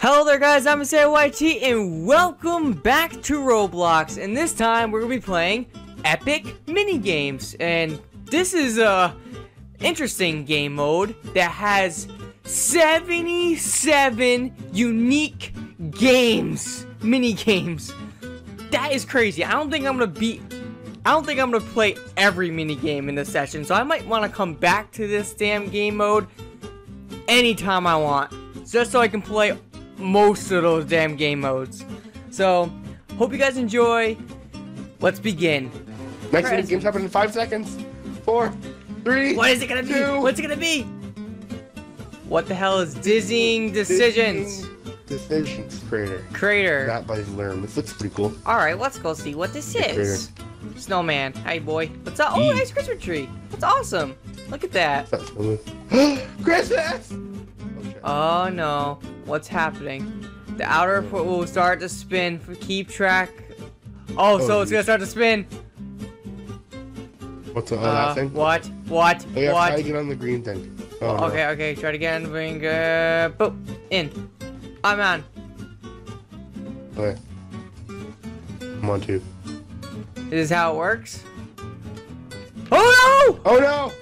Hello there guys, I'm Isaiah YT and welcome back to Roblox and this time we're going to be playing Epic Mini Games and this is a interesting game mode that has 77 unique games, mini games. That is crazy. I don't think I'm going to beat I don't think I'm going to play every mini game in this session, so I might want to come back to this damn game mode anytime I want, just so I can play most of those damn game modes. So, hope you guys enjoy. Let's begin. Next Press- minute games happen in five seconds. Four, three. What is it gonna be? What's it gonna be? What the hell is dizzying decisions? Dizzying Decisions crater. Crater. That by learn. This looks pretty cool. Alright, let's go see what this Hey, is. Snowman. Hey boy. What's up? Oh, Yee. nice Christmas tree. That's awesome. Look at that. That's. Christmas. Oh. Oh no. What's happening? The outer foot will start to spin. For keep track. Oh, so Oh, it's gonna start to spin. What's the, oh, Uh, that thing? what? What? Oh, yeah, what? try to get on the green thing. Oh, no. Okay, okay, try it again. Bring, uh, boop, in. I'm on. Okay. Come on, two. This is how it works. Oh no! Oh no! no!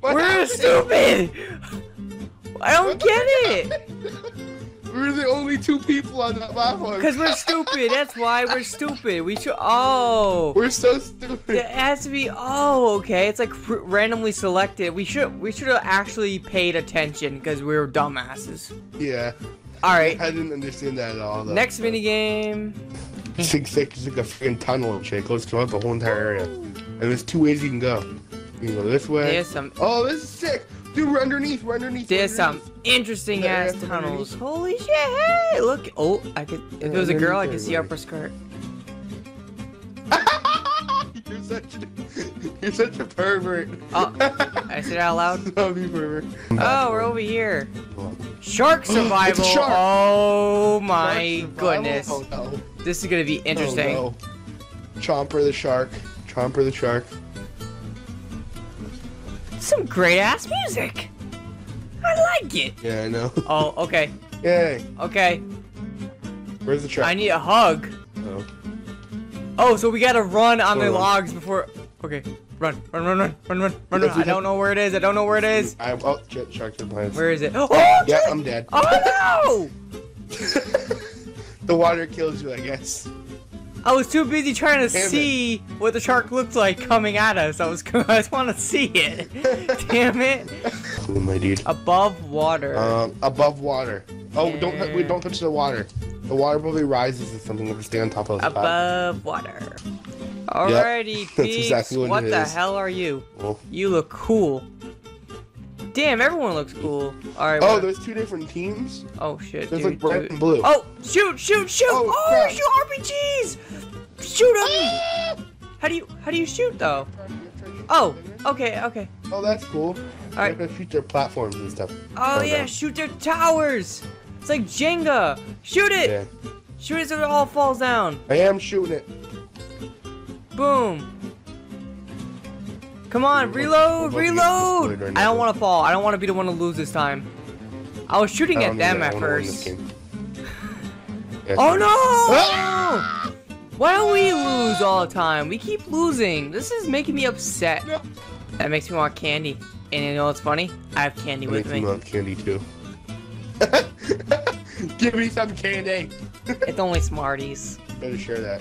What We're happened? stupid! I don't What get it! We're the only two people on that platform. Because we're stupid, that's why we're stupid. We should, oh! We're so stupid. It has to be, oh, okay. It's like randomly selected. We should, we should have actually paid attention because we were dumbasses. Yeah. Alright, I didn't understand that at all. Though. next minigame. Six six is like a freaking tunnel shape. Goes throughout the whole entire area. And there's two ways you can go. You can go this way. Some Oh, this is sick. Dude, we're underneath. We're underneath. There's we're some interesting Yeah, ass tunnels. underneath. Holy shit! Hey, look. Oh, I could. If it was a girl, I could see everybody. upper skirt. you're such a, you're such a pervert. Oh, I said out loud. Love you, pervert. Oh, we're over here. Shark survival. shark. Oh my Shark goodness. Oh no. This is gonna be interesting. Oh, no. Chomper the shark. Chomper the shark. Some great ass music. I like it. Yeah, I know. Oh, okay, Yay. okay. Where's the shark? I need a hug. Oh. Oh, so we gotta run on the on. logs before. Okay, run, run, run, run, run, run, run. Run. I don't know where it is. I don't know where it is. I, oh, shit, sharks are plants. Where is it? Oh, Yeah, I'm dead. Oh no! the water kills you, I guess. No! I was too busy trying to Damn it. see what the shark looked like coming at us. I was, I just want to see it. Damn it! Cool, my dude. Above water. Um, above water. Oh, don't we don't touch the water. The water probably rises or something. We have to stay on top of the top. Above water. Alrighty, that's peeps. exactly what what the is. hell are you? Oh, You look cool. Damn, everyone looks cool. Alright. oh what- there's two different teams. oh shit. There's dude, like red dude. and blue. Oh, shoot, shoot, shoot! Oh, Oh, shoot RPGs! Shoot them! How do you how do you shoot though? Oh, okay, okay. Oh, that's cool. Alright. Gonna shoot their platforms and stuff. Oh Oh, yeah, no. shoot their towers! It's like Jenga! Shoot it! Yeah. Shoot it so it all falls down! I am shooting it. Boom! Come on, reload, reload! right I don't want to fall. I don't want to be the one to lose this time. I was shooting I at them at wanna win this first. Yeah, Oh no! Ah! Why do we lose all the time? We keep losing. This is making me upset. No. That makes me want candy. And you know what's funny? I have candy It with makes me want candy too. Give me some candy. It's only Smarties. Better share that.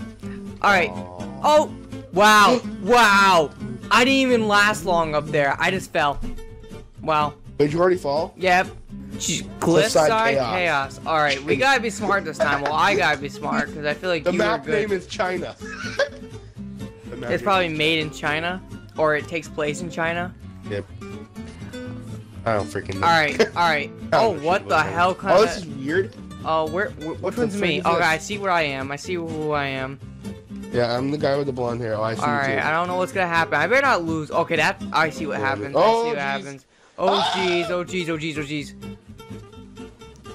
Alright. Aw. Oh! Wow! wow! I didn't even last long up there. I just fell. Wow. Did you already fall? Yep. Cliffside chaos. chaos. Alright, we gotta be smart this time. Well, I gotta be smart because I feel like The map name is China. It's probably made in China, or it takes place in China. Yep. I don't freaking know. All right, all right. Oh, what the hell kind Oh, this is weird. Oh, where? wh- which one's me? Okay. I see where I am. I see who I am. Yeah, I'm the guy with the blonde hair. Oh, I see All too. I don't know what's gonna happen. I better not lose. Okay, that I see what happens. but- I Oh, see what jeez. happens. Oh Ah! jeez, oh jeez, oh jeez, oh jeez.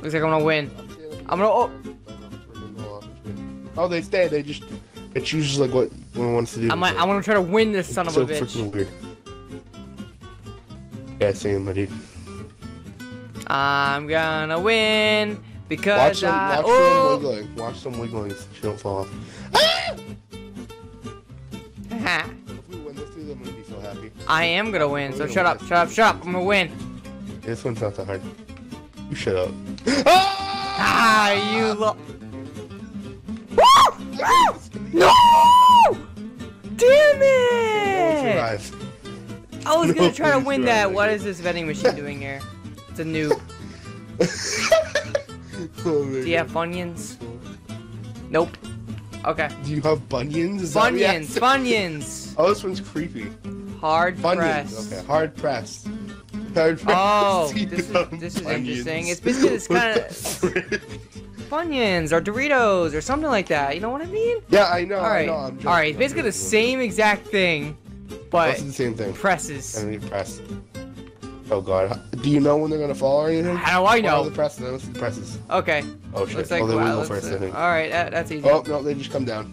Looks like I'm gonna win. I'm gonna. Oh, Oh, they stay. They just. It chooses like what one wants to do. I'm. gonna- I'm gonna try to win this son of so a bitch. freaking weird. Yeah, same, dude. I'm gonna win. Because Watch them, I watch oh, them wiggling. Watch them wiggling so she don't fall off. I am gonna win. So shut up, shut up, shut up. I'm gonna win. This one's not that hard. You shut up. Ah! You lo- No! Damn it! I was gonna try to win that. What is this vending machine doing here? It's a noob. Oh. Do you have Funyuns? Nope. Okay. Do you have bunions? Is that what you Funyuns, asked? Funyuns. Oh, this one's creepy. Hard Funyuns. press. Okay, hard press. Hard press. Oh, this is- this is interesting. It's basically this kinda- the? Funyuns or Doritos or something like that. You know what I mean? Yeah, I know. All I know. I'm joking, right. It's basically the same exact thing, but the same thing. presses. And you press. Oh god. Do you know when they're gonna fall or anything? How do I Oh, know? the are the presses. Okay. Oh shit. Like oh, they wow, go first, think. all right. That, that's easy. Oh no, they just come down.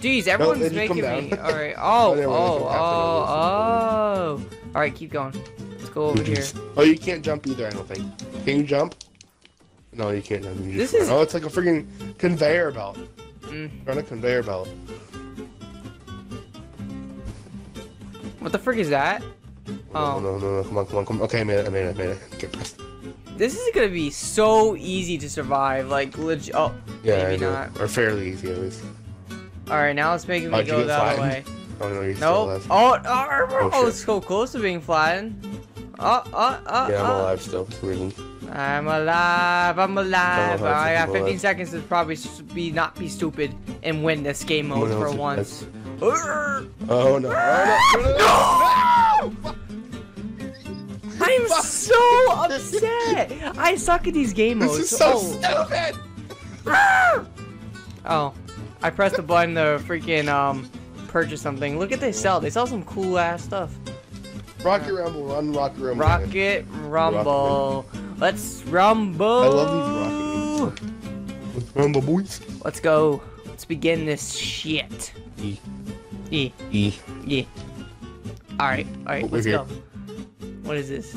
Jeez, everyone's they making me. All right. Oh, Oh, oh, oh, oh. All right, keep going. Let's go over here. Oh, you can't jump either. I don't think. Can you jump? No, you can't jump. You This is- Oh, it's like a freaking conveyor belt. Mm. Run a conveyor belt. What the frick is that? Oh Oh, no, no, no! Come on, come on, come on. Okay, I made it. I made it. I made it. Get pressed. this is gonna be so easy to survive. Like legit. Oh, Yeah, maybe not. Or fairly easy at least. All right, now it's making me How'd go that flattened? way. Oh no, you're still alive. Oh, oh, oh, shit. it's so close to being flattened. Oh, oh, oh, Yeah, I'm oh. alive still. reason. I'm alive. I'm alive. Oh, I got 15 alive. seconds to probably be not be stupid and win this game mode for once. Oh no! Oh, no! no! I'm so upset. I suck at these game modes. This is so oh. stupid. oh, I pressed the button to freaking um purchase something. Look at they sell. They sell some cool ass stuff. Rocket Rumble, run Rocket Rumble. Rocket Rumble. Let's rumble. I love these rocket games. Let's rumble boys. Let's go. Let's begin this shit. E. E. Yeah. All right. All right. Over Let's go. What is this?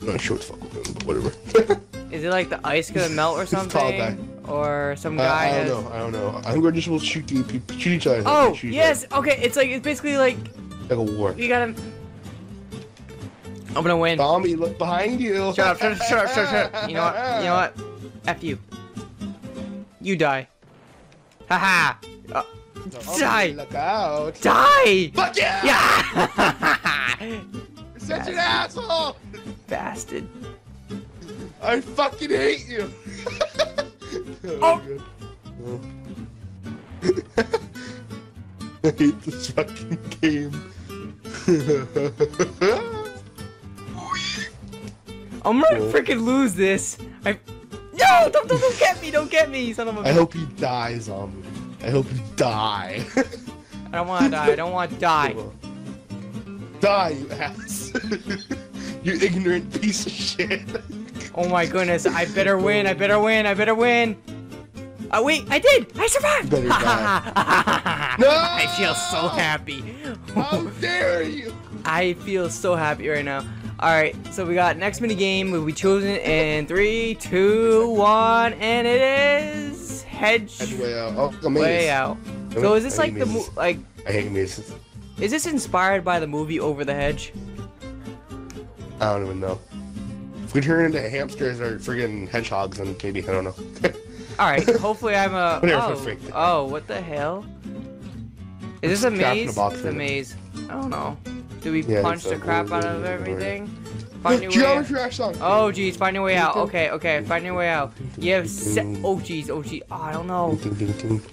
Not sure what the fuck, we're doing, but whatever. Is it like the ice gonna melt or This tall something? guy. Or some Uh, guy I don't has... know. I don't know. I think we're just supposed to shoot, the, shoot each other. Oh Shoot yes. Okay. It's like it's basically like. Like a war. you gotta. I'm gonna win. Tommy, look behind you. Shut up! Shut up! Shut up! Shut up! Shut up! You know what? You know what? F you. You die. Haha. Uh, Tommy, Die. Look out. die. Fuck yeah! Yeah. Such an asshole! Bastard. I fucking hate you! Oh. God. I hate this fucking game. I'm gonna Cool. freaking lose this. I. No! Don't, don't, don't get me! Don't get me, son of a. I hope you die, zombie. I hope you die. I don't want to die. I don't want to die. die, you ass. you ignorant piece of shit. Oh my goodness! I better win! I better win! I better win! Oh wait! I did! I survived! You better die. No! I feel so happy. How dare you? I feel so happy right now. Alright, so we got next mini game will be chosen in three, two, one, and it is hedge That's way out. Oh, way out. So is this like the mo- like I hate mazes. is this inspired by the movie Over the Hedge? I don't even know. If we turn into hamsters or friggin' hedgehogs, then maybe I don't know. Alright, hopefully I'm a oh, oh, what the hell? Is this a Trapped in a maze? It's a maze. I don't know. Do we Yeah, punch the crap out of everything? Find your way out. Geometry Dash song. Oh geez, find your way out. Okay, okay, find your way out. You have oh geez, oh geez, oh, I don't know.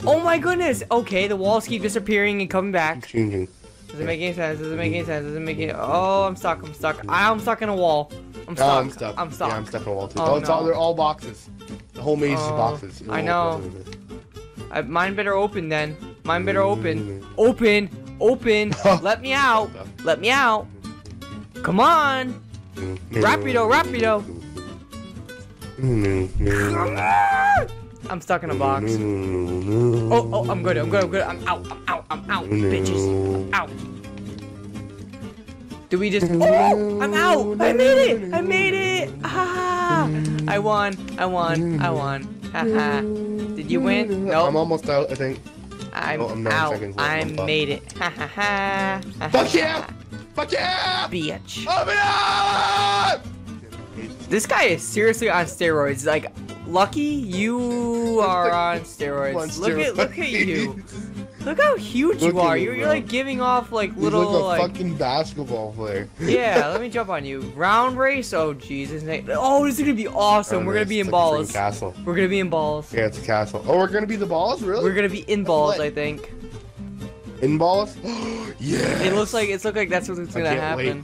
Oh my goodness. Okay, the walls keep disappearing and coming back. Changing. Does it make any sense? Does it make any sense? Does it make any? Mm-hmm. Oh, I'm stuck. I'm stuck. I'm stuck in a wall. I'm Oh, stuck. I'm stuck. I'm stuck. Yeah, I'm stuck in a wall too. Oh, Oh, it's all no. they're all boxes. The whole maze is Oh, boxes. I know. I, mine better open then. Mine better open. Open. Open. Let me out. Let me out. Come on. Rapido, rapido. Come on. I'm stuck in a box. Oh, oh, I'm good. I'm good. I'm good. I'm out. I'm out. I'm out. Bitches. I'm out. Do we just? Oh, I'm out. I made it. I made it. Ah. ha! I won. I won. I won. Haha. Did you win? No. I'm almost out, I think. I'm Oh, I'm out. I made it. Ha ha ha. Ha, Fuck yeah! Fuck yeah! Bitch. Open up! This guy is seriously on steroids. Like, Lucky, you are on steroids. Look at look at you. Look how huge Look you are. You're, you're like giving off like He's little like a like. fucking basketball player. Yeah, let me jump on you. Round race. Oh Jesus. Oh, this is gonna be awesome. We're gonna be in It's like balls. Castle. We're gonna be in balls. Yeah, it's a castle. Oh, we're gonna be the balls, really? We're gonna be in balls. I think. in balls. yeah. It looks like it's look like that's what's gonna can't wait.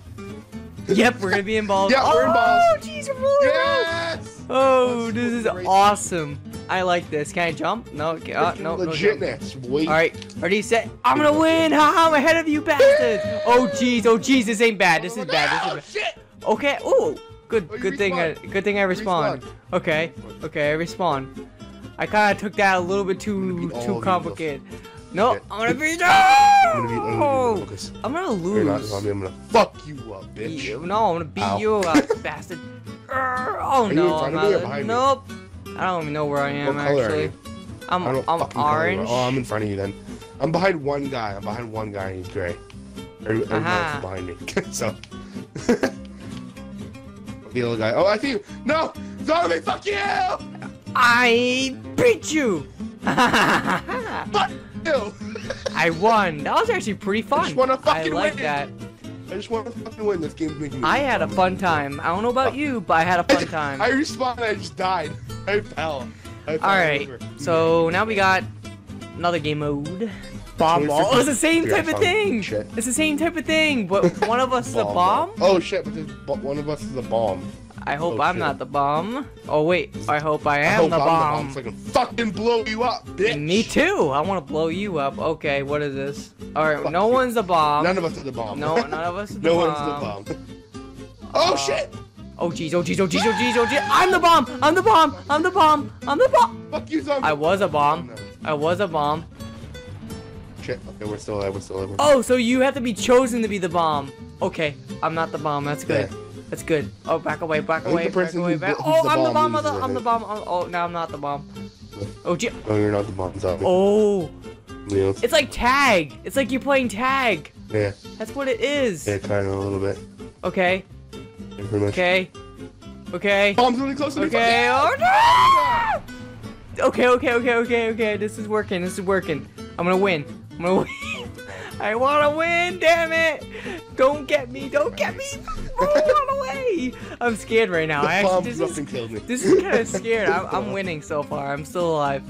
Yep, we're gonna be in balls. Yeah, we're in balls. Oh, jeez, we're rolling around. Yes. Oh, Let's this is awesome. I like this. Can I jump? No. Okay. Uh, Freaking no. no jump. Wait. All right, ready, set. I'm gonna win. Haha, I'm ahead of you, bastards. Oh jeez, oh jeez, this ain't bad. This is bad. Oh, This is bad. Okay. Oh, good, Oh, good thing. I, good thing I respawned. Respawn. Okay, okay, I respawn. I kind of took that a little bit too beat all of too complicated. No, I'm gonna beat I'm gonna be. I'm gonna be I'm gonna You're not lose. zombie. I'm gonna fuck you up, bitch. You- No, I'm gonna beat Ow. you up, bastard. Oh you no, in front I'm of me not. me? Nope. I don't even know where I am What color are actually. you? I'm I I'm know. orange. Oh, I'm in front of you then. I'm behind one guy. I'm behind one guy and he's gray. Every- Everyone else behind me. so. the other guy. Oh, I see you. No! Zombie, fuck you! I beat you. Fuck you! I won. That was actually pretty fun. just wanna I like win. that. I just want to fucking win. This game's making me. I had a fun time. I don't know about you, but I had a fun time. I respawned. I just died. I fell. I fell All right. over. So now we got another game mode. Bomb Twenty ball. fifty- It's the same Yeah, type of thing. Shit. It's the same type of thing, but one of us is a bomb. Oh shit! But one of us is a bomb. I hope Oh, I'm shit. not the bomb. Oh wait, I hope I I am hope the I'm bomb. so I fucking blow you up, bitch. Me too. I want to blow you up. Okay, what is this? All right, Fuck no you. one's the bomb. None of us are the bomb. No, none of us the no bomb. one's the bomb. Oh Uh, shit! Oh jeez, oh jeez, oh jeez, oh jeez, oh jeez. I'm the bomb. I'm the bomb. I'm the bomb. I'm the bomb. Fuck you, zombie. I was a Oh, bomb. no. I was a bomb. Shit. Okay, we're still alive. We're still alive. Oh, so you have to be chosen to be the bomb. Okay, I'm not the bomb. That's good. That's good. Oh, back away, back away, back away, back. Oh, who's Oh, the I'm the bomb bomb. I'm the, loses, I I'm the bomb. Oh, oh no, I'm not the bomb. Oh, gee. No, you're not the bomb zombie. Oh, Yeah. it's like tag. It's like you're playing tag. Yeah. That's what it is. Yeah, kind of a little bit. Okay, Yeah, pretty much. okay, okay. Bomb's really close to me. Okay. Fuck Oh no! Okay, okay, okay, okay, okay. This is working. This is working. I'm gonna win. I'm gonna win. I wanna win. Damn it! Don't get me. Don't get me. Oh, run away! I'm scared right now. The I actually, this is killed me. this is kind of scared. I'm, I'm winning so far. I'm still alive.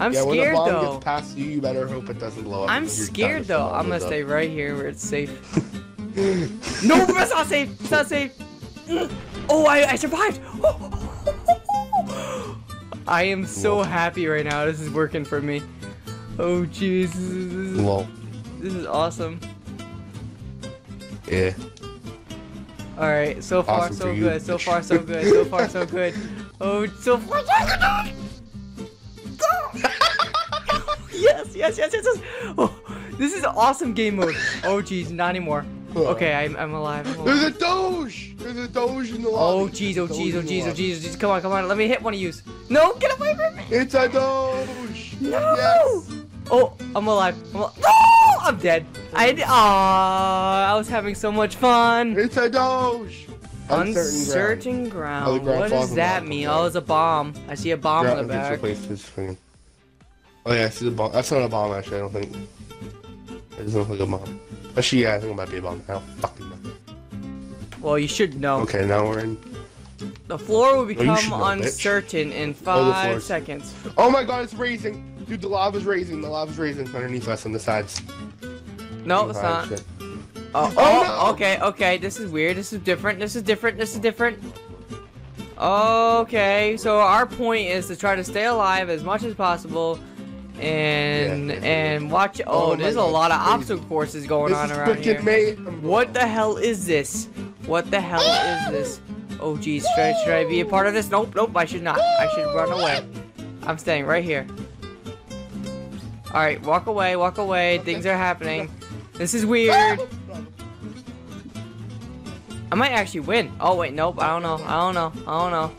I'm yeah, when the scared bomb though. gets past you, you better hope it doesn't blow up. I'm scared though. I'm gonna stay up. right here where it's safe. No, it's not safe. It's not safe. Oh, I, I survived. I am so happy right now. This is working for me. Oh, Jesus. This is, this is, Lol. This is awesome. Yeah. All right, so far Awesome so you, good. So far so good. So far so good. Oh, so far so good. yes, yes, yes, yes, yes. Oh, this is awesome game mode. Oh, jeez, not anymore. Okay, I'm, I'm alive. I'm alive. There's a Doge! There's a Doge in the Oh lobby. jeez, oh jeez, oh jeez, oh jeez, oh jeez. Come on, come on. Let me hit one of yous. No, get away from me. It's a Doge! No. Yes! Oh, I'm alive. I'm al- no, I'm dead. I Aw, I was having so much fun. It's a Doge! Uncertain ground. Uncertain ground. Oh, ground what does that mean? Oh, it's a bomb. I see a bomb Ground in the back. Oh yeah, I see the bomb. That's not a bomb actually, I don't think. It doesn't look like a bomb. Actually, yeah, I think it might be a bomb. I don't fucking know. Well, you should know. Okay, now we're in. The floor will become should know, bitch. uncertain in Oh, the five seconds. Oh my god, it's raising! Dude, the lava's raising. The lava's raising underneath us on the sides. No, it's not. shit. Oh, Oh, oh, no. okay, okay. This is weird. This is different. This is different. This is different. Okay, so our point is to try to stay alive as much as possible, and Yeah, and watch. Oh, Oh there's a God, lot of obstacle courses going This on around here. What the hell is this? What the hell is this? Oh, geez, should I, should I be a part of this? Nope, nope. I should not. I should run away. I'm staying right here. All right, walk away, walk away. Things are happening. This is weird. I might actually win. Oh wait, nope. I don't know. I don't know. I don't know.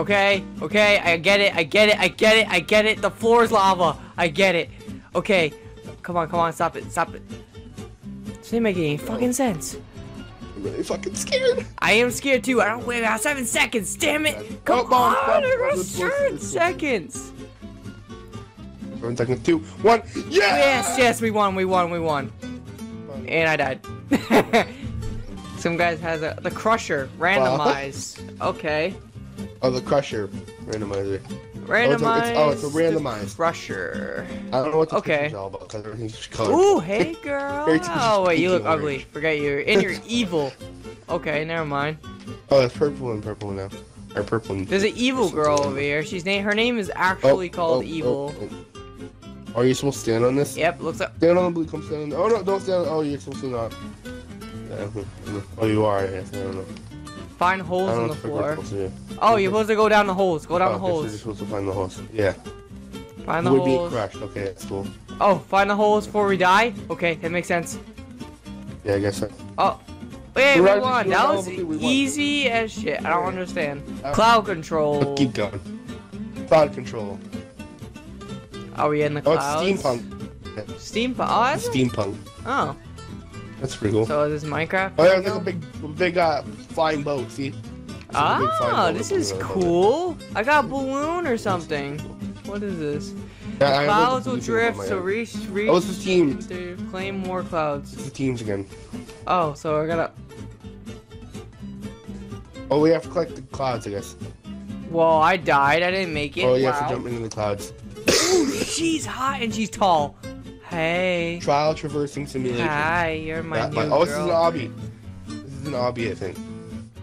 Okay, okay, I get it, I get it, I get it, I get it. The floor is lava. I get it. Okay, come on, come on, stop it, stop it. This ain't making any fucking sense. I'm really fucking scared. I am scared too. I don't wait out seven seconds. Damn it! Come Oh, on, stop. I got Let's- let's- seven seconds. Seven seconds. Two. One. Yeah. Yes, yes, we won, we won, we won. And I died. Some guys has a the crusher randomized. Okay, Oh, the crusher randomizer. randomized. oh, it's a oh, randomized. crusher. I don't know what the Okay. all about because everything's just colorful. Ooh, hey girl. Oh wait, you look orange. ugly. Forget you. And you're evil. Okay, never mind. Oh, it's purple and purple now. Or purple and. There's an evil girl over here. She's name. Her name is oh, actually Oh, called oh, Evil. oh, oh. Are you supposed to stand on this? Yep, looks like. Stand on the blue. Come stand on. The... Oh no! Don't stand. On... Oh, you're supposed to not. Oh, you are. Yes, I don't know. Find holes in the floor. supposed to do. Oh, you're supposed to go down the holes. Go down oh, the We're holes. just supposed to find the holes. Yeah. Find the be holes. crushed. Okay, that's cool. Oh, find the holes before we die. Okay, that makes sense. Yeah, I guess so. Oh, wait, We're we won. That was easy as shit. I don't understand. Uh, Cloud control. Keep going. Cloud control. Are we in the clouds? Oh, it's steampunk. Steampunk. Oh, that's Steampunk. oh. That's pretty cool. So is this Minecraft? Oh, yeah, like a big, big uh, flying boat. See? It's like a big flying Ah, boat this is cool. I got a balloon or something. What is this? Yeah, have Clouds the will blue thing on drift, so reach, reach Oh, it's the teams. to claim more clouds. It's the teams again. Oh, so I gotta. Oh, we have to collect the clouds, I guess. Well, I died. I didn't make it. Oh, you wow. have to jump into the clouds. Ooh, she's hot and she's tall. Hey. Trial traversing simulation. Hi, you're my That- new oh, this is an girl. obby. This is an obby, I think.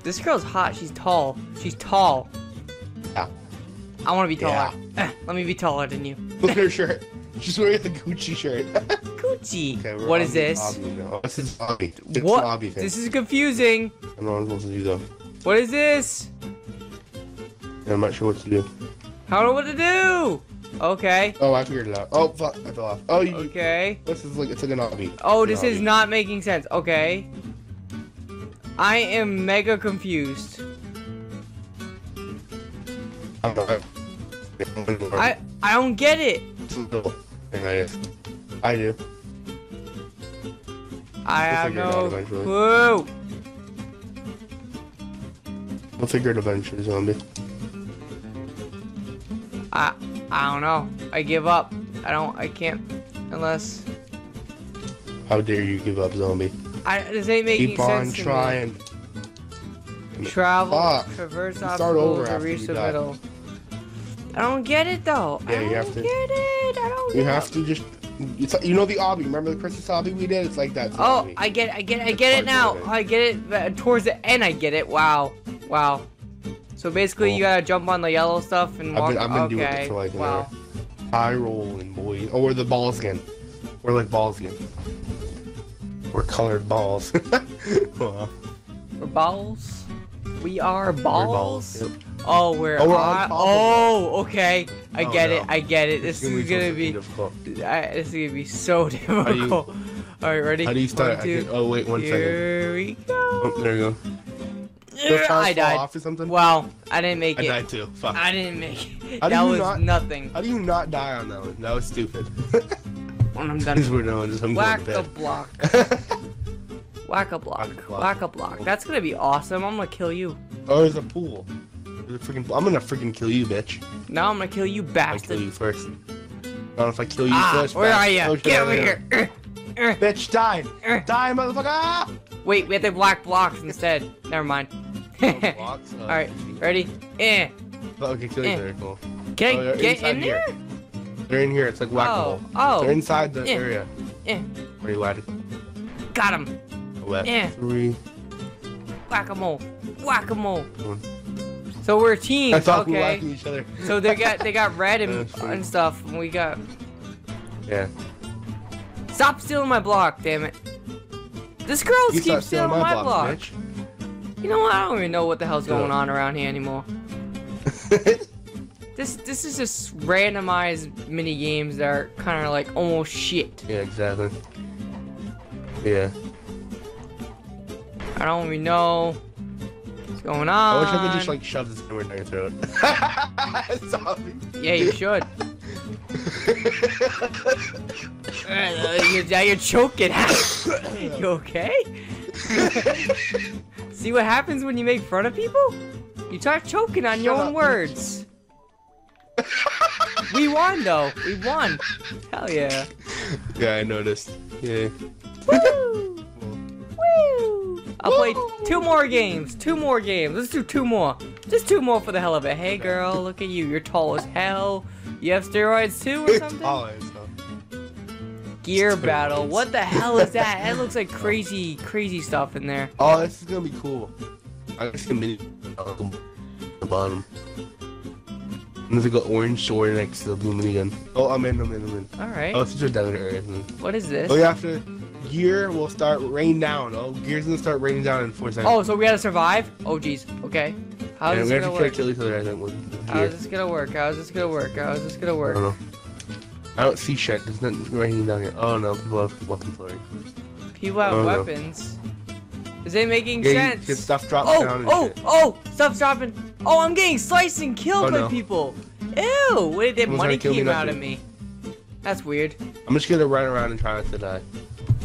This girl's hot. She's tall. She's tall. Yeah. I want to be taller. Eh, let me be taller than you. Look at her shirt. She's wearing the Gucci shirt. Gucci. okay, what is this? Obby now. This is obby. It's what? an obby thing. This is confusing. I don't know what I'm supposed to do though. What is this? I'm not sure what to do. How do I know what to do. Okay. Oh, I figured it out. Oh, fuck, I fell off. Oh, you. Okay. This is like it's like an obby. Oh, this is not making sense. Okay. I am mega confused. I don't. I I don't get it. It's a little I guess. I do. I have figure it out no clue. We'll figure it eventually, zombie. I I don't know. I give up. I don't. I can't unless How dare you give up, zombie? I. This ain't making Keep on sense to trying. me. Travel, Fuck. traverse start obstacles over to after reach you the die. middle. I don't get it though. Yeah, I you don't have to- get it. I don't. You have it. to just. It's, you know the obby. Remember the Christmas obby we did? It's like that. Oh. I get, it, I get, it, I get it now. I get it. Towards the end, I get it. Wow, wow. So basically, you gotta jump on the yellow stuff and I've walk. been, I've been doing okay. it for like an wow. hour. High rolling, boy. Oh, we're the balls again. We're like balls again. We're colored balls. We're balls. We are we're balls. Yep. Oh, we're, Oh, we're on Oh, okay. I Oh, get no. it. I get it. This is gonna so be. I, this is gonna be so you- difficult. All right, ready? How do you start? One, I can- oh wait, one second. Here we go. Oh, there you go. I died. off or something? Wow, I didn't make I it. I died too. Fuck. I didn't make it. How that was not- nothing. How do you not die on that one? That was stupid. When I'm done. we're doing just I'm Whack a block. Whack a block. Whack a block. Whack a block. That's gonna be awesome. I'm gonna kill you. oh, there's a pool. There's a freaking. I'm gonna freaking kill you, bitch. Now I'm gonna kill you, back. I kill you first. I don't know if I kill you Ah, first. where are you? Get over am. here. Uh, Bitch, die! uh. Die, motherfucker! Wait, we have to black blocks instead. Never mind. Blocks? Oh, Alright, ready? Eh. Okay, kill Eh. there. Cool. Can Oh, I they're get in here. there? They're in here. It's like whack a Oh, mole. oh. oh. They're inside the Eh. area. Eh. Where you at? Got him. Wet. Eh. Three. Whack a mole. Whack a mole. One. So we're thought we were okay? whacking each other. So they got they got red and, and stuff, and we got. Yeah. Stop stealing my block, damn it! This girl You keeps stealing stealing my, my block. blocks, You know what? I don't even know what the hell's going on around here anymore. This this is just randomized mini games that are kind of like almost shit. yeah, exactly. Yeah. I don't even know. What's going on. I wish I could just like shove this camera down your throat. Yeah, you should. Uh, you're, you're choking. you okay? See what happens when you make fun of people? You start choking on your own up. words. we won though. We won. Hell yeah. yeah, I noticed. Yeah. Woo! Woo! I'll play two more games. Two more games. Let's do two more. Just two more for the hell of it. Hey girl, look at you. You're tall as hell. You have steroids too or something? It's not. Gear battle. What the hell is that? That looks like crazy, crazy stuff in there. Oh, this is gonna be cool. I can see a mini at the bottom. And there's like an orange sword next to the blue minigun. Oh, I'm in, I'm in, I'm in. All right. Oh, it's just area. isn't? What is this? Oh, you have to. Gear will start raining down. Oh, gear's gonna start raining down in four seconds. Oh, so we gotta survive? Oh, jeez. Okay. How's and this we have gonna work? to kill each other, I think, with How's this gonna work? How's this gonna work? How's this gonna work? I don't see shit. There's nothing raining down here. Oh no, people have weapons already. People have Oh, no. weapons. Is it making Yeah, you sense? get stuff dropped oh, down oh, shit. oh! Stuff's dropping. Oh, I'm getting sliced and killed Oh, by no. people. Ew! Wait, that money trying to kill me, came out you. of me. That's weird. I'm just gonna run around and try not to die.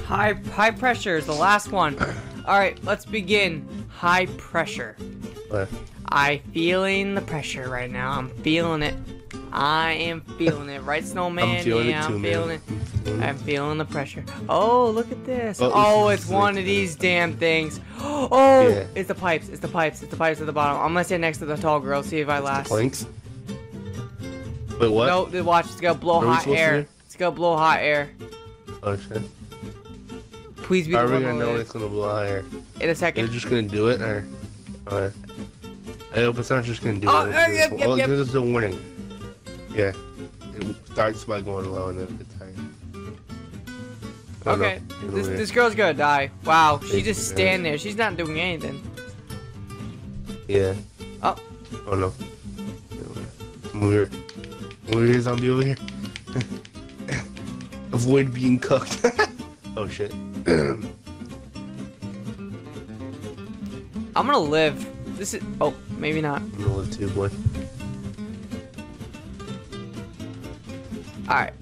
High high pressure is the last one. All right, let's begin. High pressure. But I feeling the pressure right now. I'm feeling it. I am feeling it. Right, snowman? I'm feeling yeah, it too, I'm feeling it. I'm feeling it. I'm feeling the pressure. Oh, look at this. Oh, Oh, it's one of these damn things. Oh, Yeah. it's the pipes. It's the pipes. It's the pipes at the bottom. I'm gonna stand next to the tall girl, see if I last. Planks. Wait, what? No, the watch. It's gonna blow Are hot to air. do? It's gonna blow hot air. Oh shit. Please be How the are we gonna know it's gonna blow higher? in a second. They're just gonna do it or? Alright. I hope it's not just gonna do Oh, it. yep, yep, oh, yep. this is a warning. Yeah. It starts by going low and then it gets higher. Oh. Okay, this this girl's gonna die. Wow, she just stand there. She's not doing anything. Yeah. Oh. Oh no. Come over here. Come over here, zombie over here. Avoid being cooked. oh shit. I'm gonna live. This is. Oh, maybe not. I'm gonna live too, boy. All right.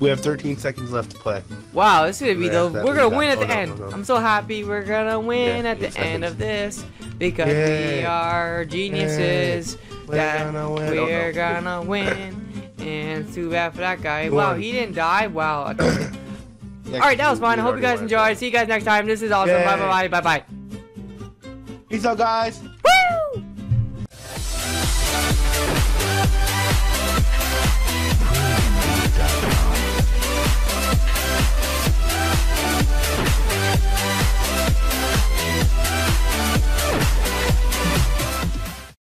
We have 13 seconds left to play. Wow, this is gonna be the. We're we gonna got- win at oh, the no, end. no, no. I'm so happy we're gonna win Yeah, at the eight end of this because we are geniuses. We're that gonna win. Oh, we're no. gonna win. And it's too bad for that guy. Go wow, he didn't die. Wow. I told you. Yeah, All right, that was fun. I hope you guys won. enjoyed. See you guys next time. This is awesome. Bye bye bye bye bye. Peace out, guys.